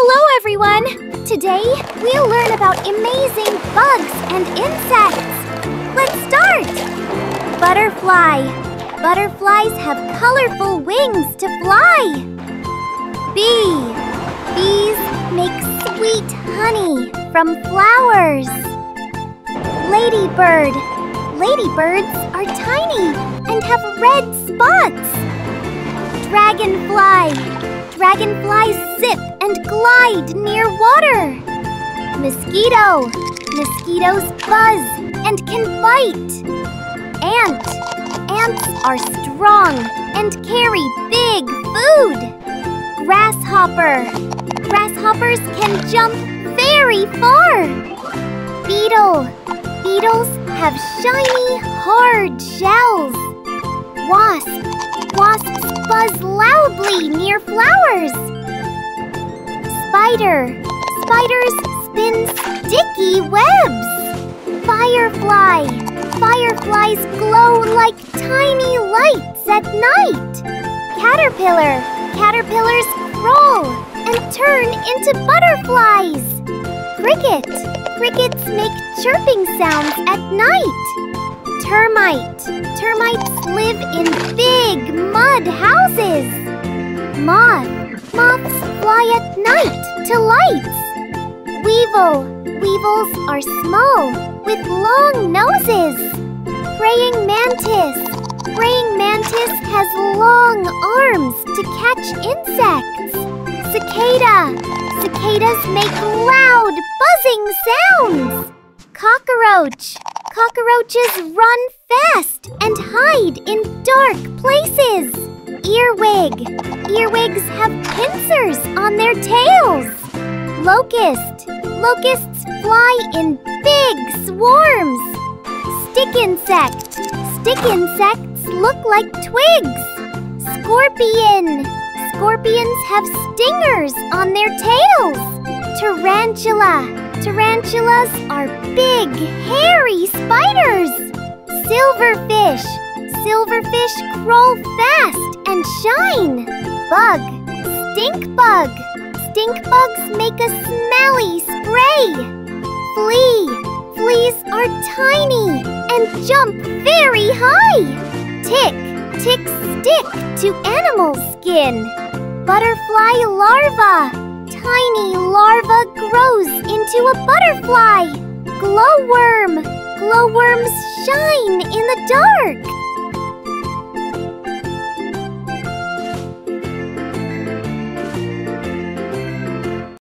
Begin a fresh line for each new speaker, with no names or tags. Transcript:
Hello, everyone! Today, we'll learn about amazing bugs and insects. Let's start! Butterfly. Butterflies have colorful wings to fly. Bee. Bees make sweet honey from flowers. Ladybird. Ladybirds are tiny and have red spots. Dragonfly. Dragonflies zip and glide near water. Mosquito. Mosquitoes buzz and can bite. Ant. Ants are strong and carry big food. Grasshopper. Grasshoppers can jump very far. Beetle. Beetles have shiny, hard shells. Wasp. Wasps buzz loudly near flowers. Spider. Spiders spin sticky webs. Firefly. Fireflies glow like tiny lights at night. Caterpillar. Caterpillars crawl and turn into butterflies. Cricket. Crickets make chirping sounds at night. Termite. Termites live in big mud houses. Moth. Moths fly at night to lights. Weevil. Weevils are small with long noses. Praying mantis. Praying mantis has long arms to catch insects. Cicada. Cicadas make loud buzzing sounds. Cockroach. Cockroaches run fast and hide in dark places. Earwig. Earwigs have pincers on their tails. Locust. Locusts fly in big swarms. Stick insect. Stick insects look like twigs. Scorpion. Scorpions have stingers on their tails. Tarantula. Tarantulas are big, hairy spiders. Silverfish. Silverfish crawl fast and shine. Bug. Stink bug. Stink bugs make a smelly spray. Flea. Fleas are tiny and jump very high. Tick. Ticks stick to animal skin. Butterfly larva. Grows into a butterfly. Glowworm. Glowworms shine in the dark.